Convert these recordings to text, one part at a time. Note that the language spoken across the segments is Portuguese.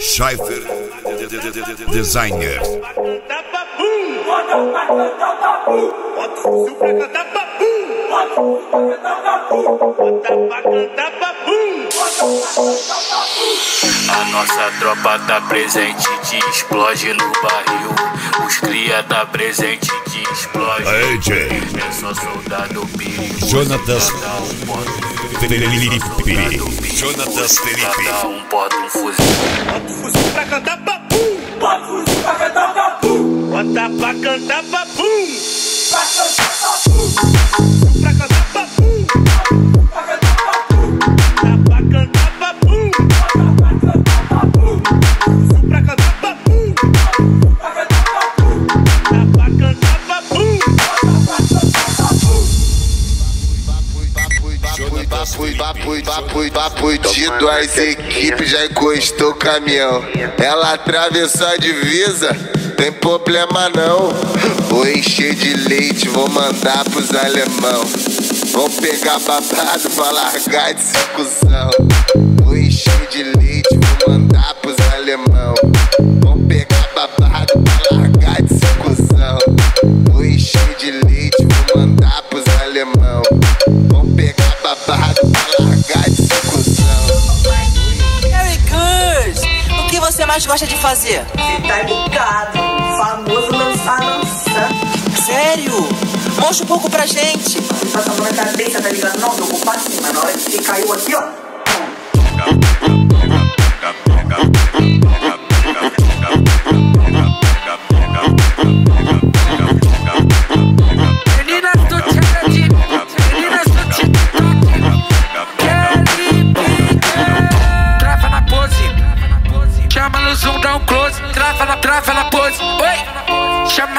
Scheifer Designer. A nossa tropa tá presente, te explode no barril. Os cria tá presente, te explode. Aí, Jay. É só soldado perigoso. Jonatas um um Felipe. Jonatas Felipe. Cada um bota um fuzil. Bota o fuzil pra cantar papum. Bota o fuzil pra cantar papum. Bota pra cantar papum. Papo, papo, papo tido, as equipes já encostou o caminhão. Ela atravessou a divisa, tem problema não. Vou encher de leite, vou mandar pros alemão. Vão pegar babado pra largar de discussão. Gosta de fazer? Você tá ligado? Famoso lançar lança. Sério? Mostra um pouco pra gente. Você passa a mão na cabeça, tá ligado? Não, jogou pra cima. Na hora que você caiu aqui, ó.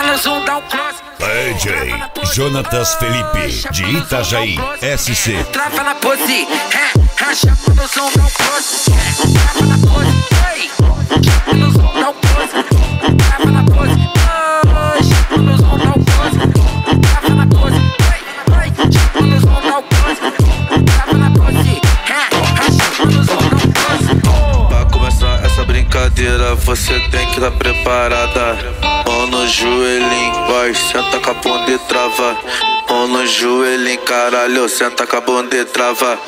Carlinhos. DJ Jonatas Felipe de Itajaí, SC. Trava na pose, é, é, racha no som, dá um cross. Trava na pose, ei. Chapa no som, dá um cross. Trava na pose, ei. Chapa no som, dá um cross. Trava na pose, ei. ei. Chapa no som, dá um cross. Trava na pose, é, racha no som, dá um cross. Pra começar essa brincadeira, você tem que estar tá preparada. No joelhinho, vai, senta com a bunda e trava. Mão no joelhinho, caralho, senta com a bunda e trava.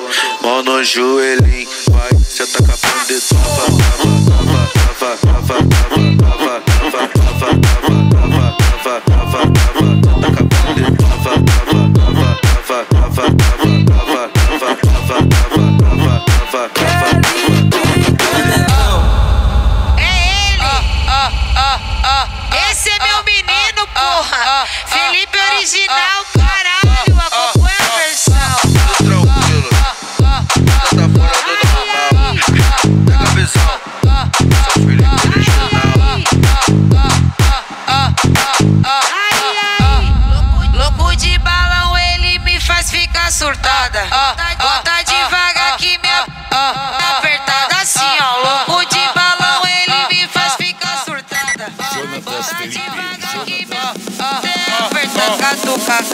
Mão no joelhinho, vai, senta com a bunda e trava. Trava, trava, trava, trava, Original,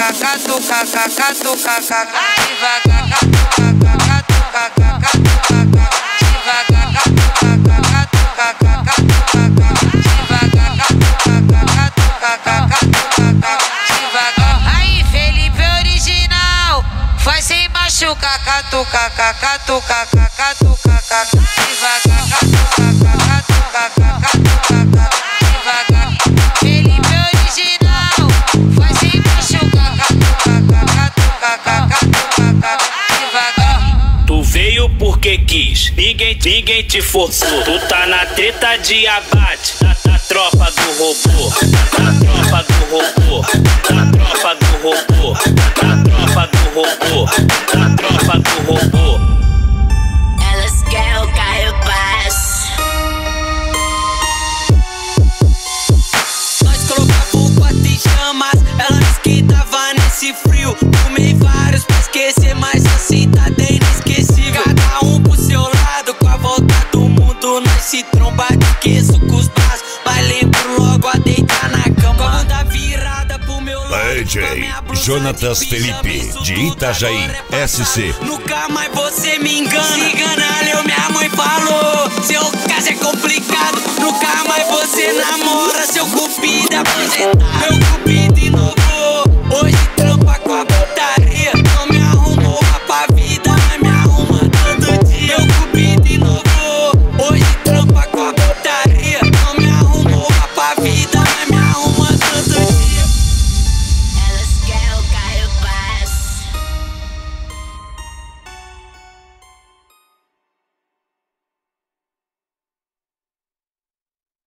Catuca, catuca, catuca, catuca, devagar. Catuca, catuca, catuca, devagar. Catuca, catuca, catuca, devagar. Catuca, catuca, devagar. Aí, Felipe original, faz sem machucar. Catuca, catuca, catuca, devagar. Porque quis, ninguém, ninguém te forçou. Tu tá na treta de abate, da, da tropa do robô, da tropa do robô, da tropa do robô, da tropa do robô, tropa blusa Jonatas Felipe, de Itajaí. SC. Nunca mais você me engana. Se enganar, eu minha mãe falou. Seu caso é complicado, nunca mais você namora, seu cupido é aposentado. Meu